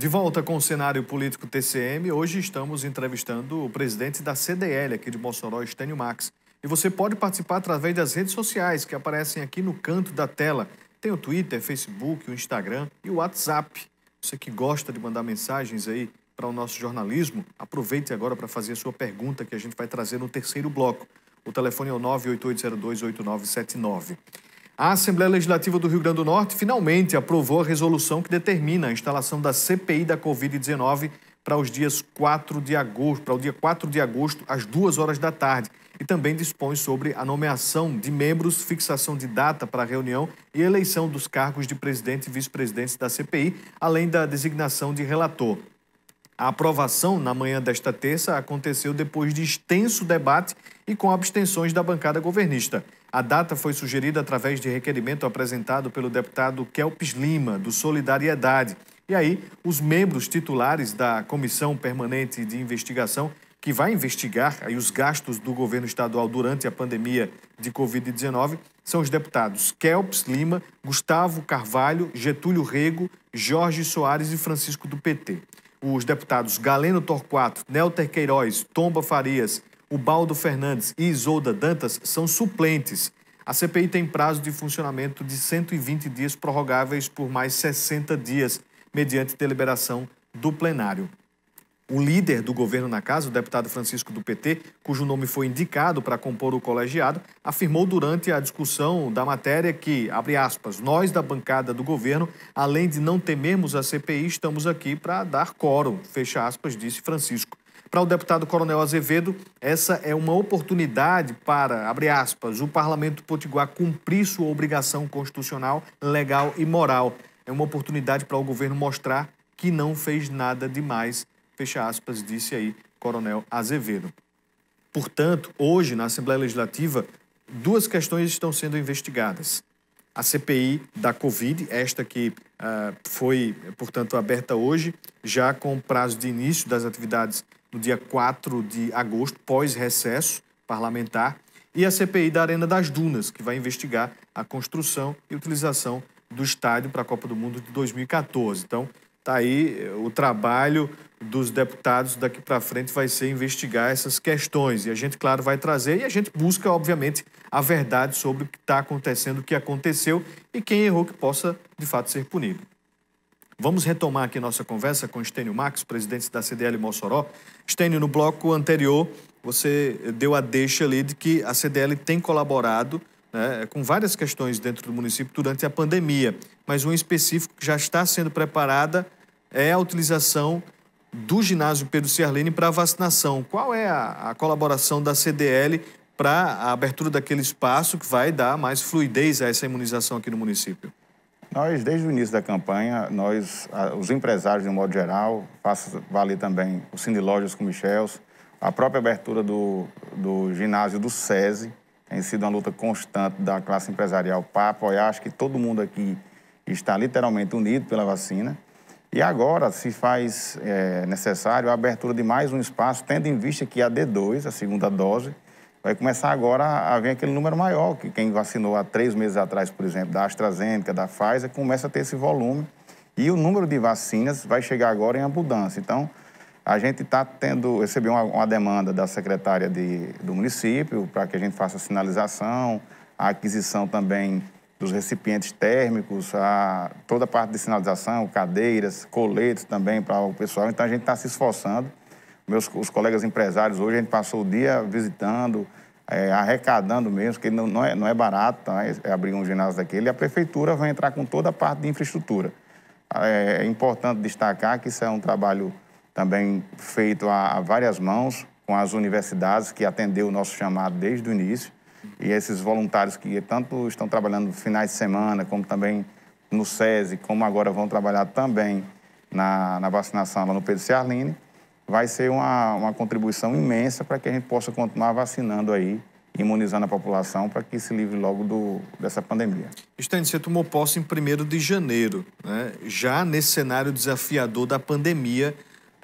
De volta com o cenário político TCM, hoje estamos entrevistando o presidente da CDL aqui de Mossoró, Estênio Max. E você pode participar através das redes sociais que aparecem aqui no canto da tela. Tem o Twitter, Facebook, o Instagram e o WhatsApp. Você que gosta de mandar mensagens aí para o nosso jornalismo, aproveite agora para fazer a sua pergunta que a gente vai trazer no terceiro bloco. O telefone é o 988028979. A Assembleia Legislativa do Rio Grande do Norte finalmente aprovou a resolução que determina a instalação da CPI da Covid-19 para os dias 4 de agosto, para o dia 4 de agosto, às 2 horas da tarde. E também dispõe sobre a nomeação de membros, fixação de data para a reunião e eleição dos cargos de presidente e vice-presidentes da CPI, além da designação de relator. A aprovação na manhã desta terça aconteceu depois de extenso debate e com abstenções da bancada governista. A data foi sugerida através de requerimento apresentado pelo deputado Kelpis Lima, do Solidariedade. E aí, os membros titulares da Comissão Permanente de Investigação, que vai investigar aí os gastos do governo estadual durante a pandemia de Covid-19, são os deputados Kelps Lima, Gustavo Carvalho, Getúlio Rego, Jorge Soares e Francisco do PT os deputados Galeno Torquato, Nelter Queiroz, Tomba Farias, Ubaldo Fernandes e Isolda Dantas são suplentes. A CPI tem prazo de funcionamento de 120 dias prorrogáveis por mais 60 dias, mediante deliberação do plenário. O líder do governo na casa, o deputado Francisco do PT, cujo nome foi indicado para compor o colegiado, afirmou durante a discussão da matéria que, abre aspas, nós da bancada do governo, além de não temermos a CPI, estamos aqui para dar quórum, fecha aspas, disse Francisco. Para o deputado Coronel Azevedo, essa é uma oportunidade para, abre aspas, o parlamento potiguar cumprir sua obrigação constitucional, legal e moral. É uma oportunidade para o governo mostrar que não fez nada demais fecha aspas, disse aí Coronel Azevedo. Portanto, hoje, na Assembleia Legislativa, duas questões estão sendo investigadas. A CPI da Covid, esta que uh, foi, portanto, aberta hoje, já com prazo de início das atividades no dia 4 de agosto, pós-recesso parlamentar, e a CPI da Arena das Dunas, que vai investigar a construção e utilização do estádio para a Copa do Mundo de 2014. Então, está aí eh, o trabalho dos deputados daqui para frente vai ser investigar essas questões. E a gente, claro, vai trazer e a gente busca, obviamente, a verdade sobre o que está acontecendo, o que aconteceu e quem errou que possa, de fato, ser punido. Vamos retomar aqui nossa conversa com Estênio Max, presidente da CDL Mossoró. Estênio, no bloco anterior, você deu a deixa ali de que a CDL tem colaborado né, com várias questões dentro do município durante a pandemia, mas um específico que já está sendo preparada é a utilização do ginásio Pedro Ciarlini para vacinação. Qual é a, a colaboração da CDL para a abertura daquele espaço que vai dar mais fluidez a essa imunização aqui no município? Nós, desde o início da campanha, nós, os empresários, de um modo geral, faço valer também o Cine Lojas com Michels, a própria abertura do, do ginásio do SESI, tem sido uma luta constante da classe empresarial para apoiar. Acho que todo mundo aqui está literalmente unido pela vacina. E agora se faz é, necessário a abertura de mais um espaço, tendo em vista que a D2, a segunda dose, vai começar agora a vir aquele número maior, que quem vacinou há três meses atrás, por exemplo, da AstraZeneca, da Pfizer, começa a ter esse volume. E o número de vacinas vai chegar agora em abundância. Então, a gente está tendo, recebeu uma, uma, demanda da secretária de, do município para que a gente faça a sinalização, a aquisição também dos recipientes térmicos, a, toda a parte de sinalização, cadeiras, coletes também para o pessoal. Então a gente está se esforçando. Meus os colegas empresários hoje, a gente passou o dia visitando, é, arrecadando mesmo, porque não, não, é, não é barato tá? é abrir um ginásio daquele. E a prefeitura vai entrar com toda a parte de infraestrutura. É, é importante destacar que isso é um trabalho também feito a, a várias mãos, com as universidades que atendeu o nosso chamado desde o início. E esses voluntários que tanto estão trabalhando finais de semana, como também no SESI, como agora vão trabalhar também na, na vacinação lá no Pedro Ciarline, vai ser uma, uma contribuição imensa para que a gente possa continuar vacinando aí, imunizando a população para que se livre logo do, dessa pandemia. Estênio, você tomou posse em 1 de janeiro, né? já nesse cenário desafiador da pandemia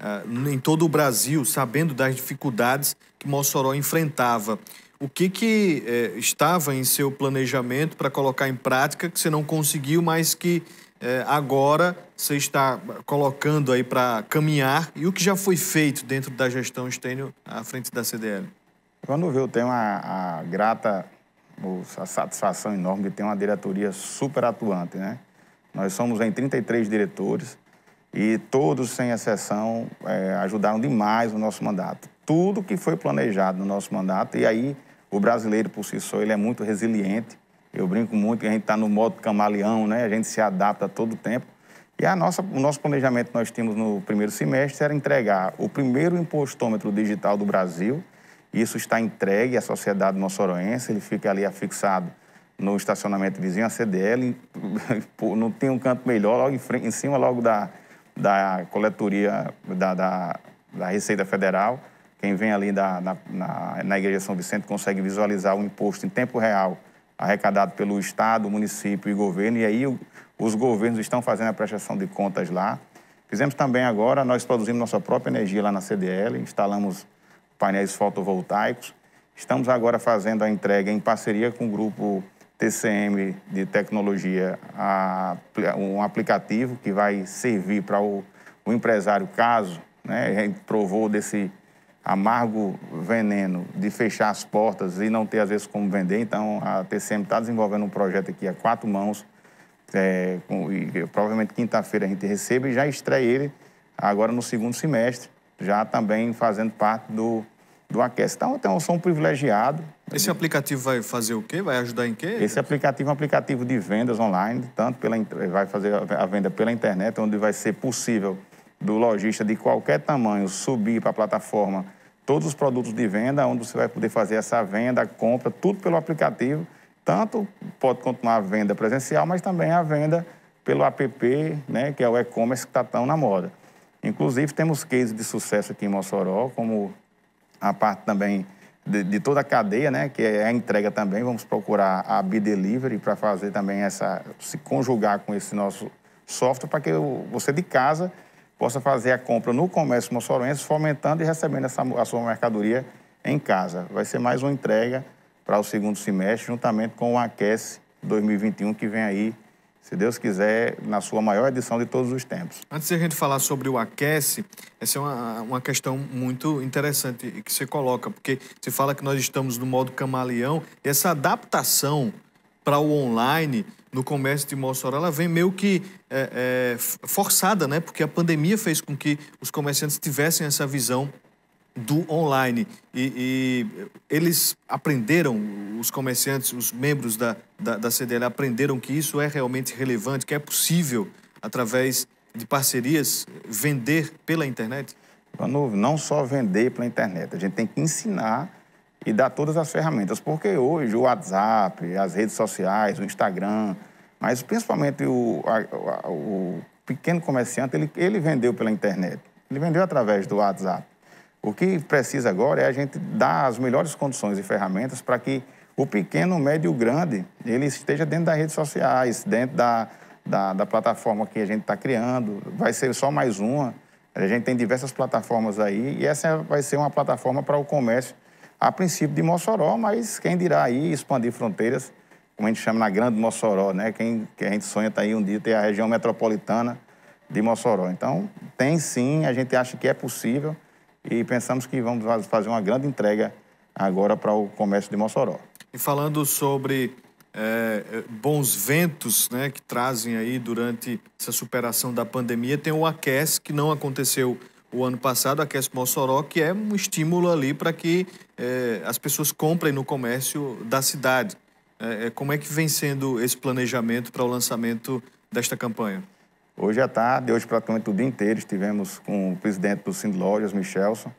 uh, em todo o Brasil, sabendo das dificuldades que Mossoró enfrentava. O que, que eh, estava em seu planejamento para colocar em prática que você não conseguiu, mas que é, agora você está colocando aí para caminhar e o que já foi feito dentro da gestão Estênio à frente da CDL? Quando eu tenho a, a grata a satisfação enorme de ter uma diretoria super atuante, né? Nós somos em 33 diretores e todos, sem exceção, é, ajudaram demais o nosso mandato. Tudo que foi planejado no nosso mandato, e aí o brasileiro, por si só, ele é muito resiliente. Eu brinco muito que a gente está no modo camaleão, né? A gente se adapta a todo tempo. E a nossa, o nosso planejamento que nós tínhamos no primeiro semestre era entregar o primeiro impostômetro digital do Brasil. Isso está entregue à sociedade moçoroense, ele fica ali afixado no estacionamento vizinho, a CDL, não tem um canto melhor, logo em, frente, em cima logo da, da coletoria da, da, da Receita Federal. Quem vem ali da, na, na, na Igreja São Vicente consegue visualizar o imposto em tempo real arrecadado pelo Estado, município e governo, e aí o, os governos estão fazendo a prestação de contas lá. Fizemos também agora, nós produzimos nossa própria energia lá na CDL, instalamos painéis fotovoltaicos. Estamos agora fazendo a entrega em parceria com o grupo TCM de tecnologia, a, um aplicativo que vai servir para o, o empresário, caso né, provou desse amargo veneno de fechar as portas e não ter, às vezes, como vender. Então, a TCM está desenvolvendo um projeto aqui a quatro mãos, é, com, e, provavelmente quinta-feira a gente recebe e já estreia ele agora no segundo semestre, já também fazendo parte do, do Aquece. Então, então, eu sou um privilegiado. Esse aplicativo vai fazer o quê? Vai ajudar em quê? Esse aplicativo é um aplicativo de vendas online, tanto pela, vai fazer a venda pela internet, onde vai ser possível do lojista de qualquer tamanho subir para a plataforma todos os produtos de venda, onde você vai poder fazer essa venda, compra, tudo pelo aplicativo. Tanto pode continuar a venda presencial, mas também a venda pelo app, né, que é o e-commerce que está tão na moda. Inclusive, temos cases de sucesso aqui em Mossoró, como a parte também de, de, toda a cadeia, né, que é a entrega também. Vamos procurar a B-Delivery para fazer também essa, se conjugar com esse nosso software, para que você de casa possa fazer a compra no comércio moçoroense, fomentando e recebendo essa, a sua mercadoria em casa. Vai ser mais uma entrega para o segundo semestre, juntamente com o Aquece 2021, que vem aí, se Deus quiser, na sua maior edição de todos os tempos. Antes de a gente falar sobre o Aquece, essa é uma, uma questão muito interessante que você coloca, porque você fala que nós estamos no modo camaleão, e essa adaptação para o online no comércio de Mossoró, ela vem meio que é, é, forçada, né? Porque a pandemia fez com que os comerciantes tivessem essa visão do online. E, e, eles aprenderam, os comerciantes, os membros da, da, da, CDL aprenderam que isso é realmente relevante, que é possível, através de parcerias, vender pela internet? Não só vender pela internet, a gente tem que ensinar e dar todas as ferramentas, porque hoje o WhatsApp, as redes sociais, o Instagram, mas principalmente o, a, o pequeno comerciante, ele, ele vendeu pela internet, ele vendeu através do WhatsApp. O que precisa agora é a gente dar as melhores condições e ferramentas para que o pequeno, o médio e o grande, ele esteja dentro das redes sociais, dentro da, da, da plataforma que a gente está criando. Vai ser só mais uma. A gente tem diversas plataformas aí e essa vai ser uma plataforma para o comércio a princípio de Mossoró, mas quem dirá aí expandir fronteiras, como a gente chama na Grande Mossoró, né? Quem, que a gente sonha tá aí um dia ter a região metropolitana de Mossoró. Então, tem sim, a gente acha que é possível e pensamos que vamos fazer uma grande entrega agora para o comércio de Mossoró. E falando sobre é, bons ventos né, que trazem aí durante essa superação da pandemia, tem o Aquece, que não aconteceu o ano passado, Aquece Mossoró, que é um estímulo ali para que é, as pessoas comprem no comércio da cidade. É, como é que vem sendo esse planejamento para o lançamento desta campanha? Hoje à tarde, hoje praticamente o dia inteiro, estivemos com o presidente do Cindy Lojas, Michelson,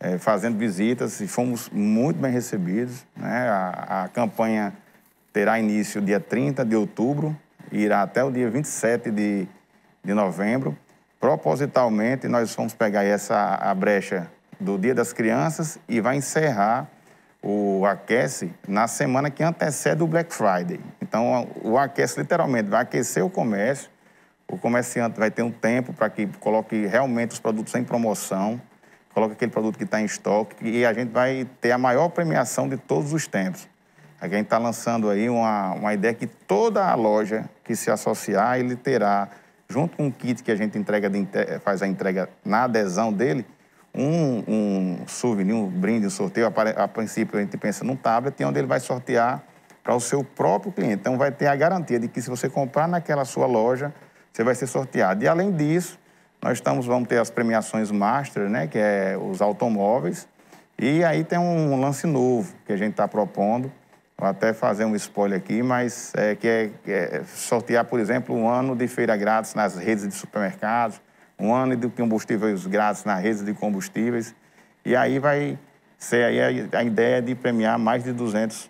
é, fazendo visitas e fomos muito bem recebidos. Né? A, a, campanha terá início dia 30 de outubro e irá até o dia 27 de, de novembro. Propositalmente, nós vamos pegar essa a brecha do Dia das Crianças e vai encerrar o Aquece na semana que antecede o Black Friday. Então, o Aquece literalmente vai aquecer o comércio, o comerciante vai ter um tempo para que coloque realmente os produtos em promoção, coloque aquele produto que está em estoque e a gente vai ter a maior premiação de todos os tempos. A gente está lançando aí uma, uma ideia que toda a loja que se associar, ele terá, junto com o kit que a gente entrega de, faz a entrega na adesão dele, um, um souvenir, um brinde, um sorteio. A, a princípio, a gente pensa num tablet, onde ele vai sortear para o seu próprio cliente. Então, vai ter a garantia de que se você comprar naquela sua loja, você vai ser sorteado. E, além disso, nós estamos, vamos ter as premiações Master, né, que é os automóveis. E aí tem um lance novo que a gente está propondo. Vou até fazer um spoiler aqui, mas é, que, é, é sortear, por exemplo, um ano de feira grátis nas redes de supermercados, um ano de combustíveis grátis nas redes de combustíveis. E aí vai ser aí a, a ideia de premiar mais de 200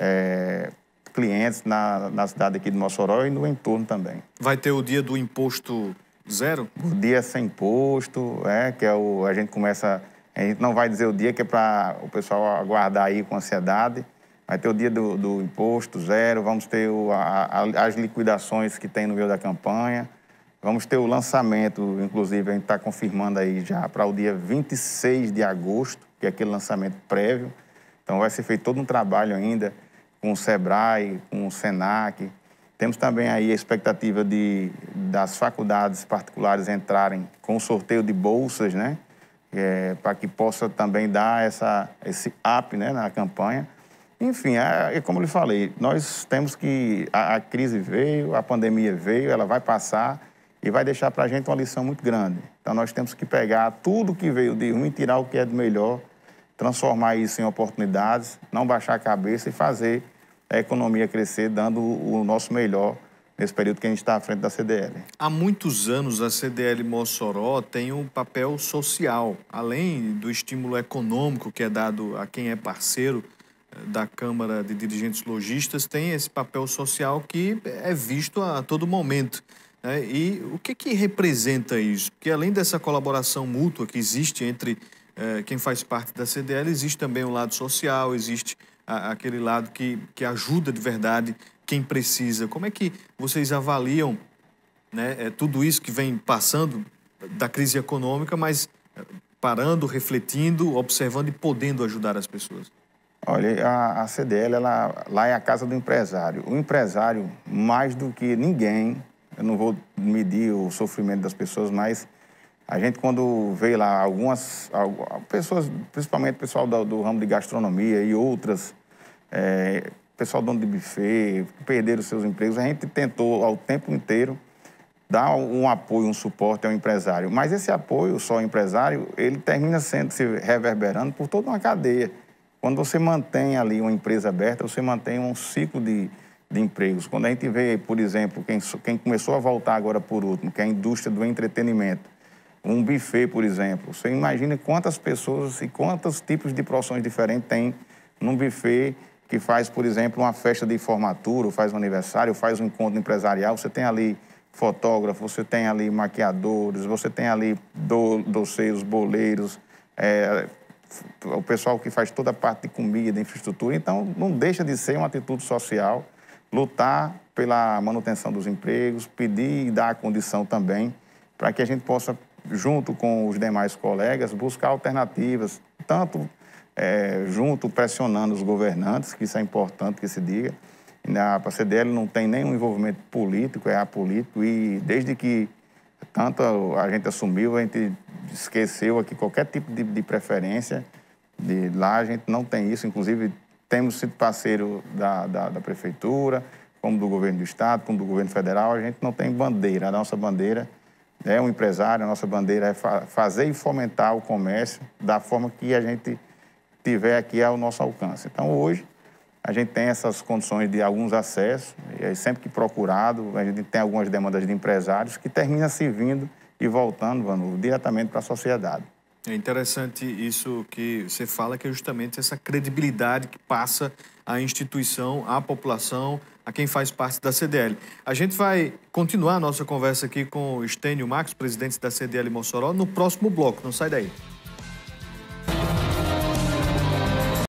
é, clientes na, na cidade aqui de Mossoró e no entorno também. Vai ter o dia do imposto zero? O dia sem imposto, é, que é o, a gente começa, a gente não vai dizer o dia que é para o pessoal aguardar aí com ansiedade, vai ter o dia do, do imposto zero, vamos ter o, a, a, as liquidações que tem no meio da campanha, Vamos ter o lançamento, inclusive a gente está confirmando aí já para o dia 26 de agosto, que é aquele lançamento prévio. Então vai ser feito todo um trabalho ainda com o SEBRAE, com o SENAC. Temos também aí a expectativa de, das faculdades particulares entrarem com o sorteio de bolsas, né? É, para que possa também dar essa, esse up né, na campanha. Enfim, é, como eu lhe falei, nós temos que. A, a crise veio, a pandemia veio, ela vai passar e vai deixar para a gente uma lição muito grande. Então, nós temos que pegar tudo que veio de ruim, tirar o que é de melhor, transformar isso em oportunidades, não baixar a cabeça e fazer a economia crescer, dando o nosso melhor nesse período que a gente está à frente da CDL. Há muitos anos a CDL Mossoró tem um papel social, além do estímulo econômico que é dado a quem é parceiro da Câmara de Dirigentes Logistas, tem esse papel social que é visto a todo momento. Né? E o que, que representa isso? Porque além dessa colaboração mútua que existe entre eh, quem faz parte da CDL, existe também o lado social, existe a, aquele lado que, que ajuda de verdade quem precisa. Como é que vocês avaliam né, é, tudo isso que vem passando da crise econômica, mas eh, parando, refletindo, observando e podendo ajudar as pessoas? Olha, a, a CDL, ela, lá é a casa do empresário. O empresário, mais do que ninguém, eu não vou medir o sofrimento das pessoas, mas a gente, quando vê lá algumas pessoas, principalmente pessoal do, do ramo de gastronomia e outras, é, pessoal dono de buffet, perderam seus empregos, a gente tentou ao tempo inteiro dar um apoio, um suporte ao empresário. Mas esse apoio só ao empresário, ele termina sendo se reverberando por toda uma cadeia. Quando você mantém ali uma empresa aberta, você mantém um ciclo de, de empregos. Quando a gente vê, por exemplo, quem, quem começou a voltar agora por último, que é a indústria do entretenimento, um buffet, por exemplo, você imagina quantas pessoas e quantos tipos de profissões diferentes tem num buffet que faz, por exemplo, uma festa de formatura, faz um aniversário, faz um encontro empresarial, você tem ali fotógrafo, você tem ali maquiadores, você tem ali do, doceiros, boleiros, é, o pessoal que faz toda a parte de comida, infraestrutura. Então, não deixa de ser uma atitude social lutar pela manutenção dos empregos, pedir e dar a condição também para que a gente possa, junto com os demais colegas, buscar alternativas, tanto é, junto pressionando os governantes, que isso é importante que se diga. A CDL não tem nenhum envolvimento político, é apolítico, e desde que tanto a gente assumiu, a gente esqueceu aqui qualquer tipo de, de preferência. De lá a gente não tem isso, inclusive temos sido parceiro da, da, da, prefeitura, como do governo do estado, como do governo federal. A gente não tem bandeira. A nossa bandeira é um empresário, a nossa bandeira é fa fazer e fomentar o comércio da forma que a gente tiver aqui ao nosso alcance. Então, hoje, a gente tem essas condições de alguns acessos, e sempre que procurado, a gente tem algumas demandas de empresários que termina se vindo e voltando, Vanu, diretamente para a sociedade. É interessante isso que você fala, que é justamente essa credibilidade que passa à instituição, à população, a quem faz parte da CDL. A gente vai continuar a nossa conversa aqui com o Estênio Max, presidente da CDL Mossoró, no próximo bloco. Não sai daí.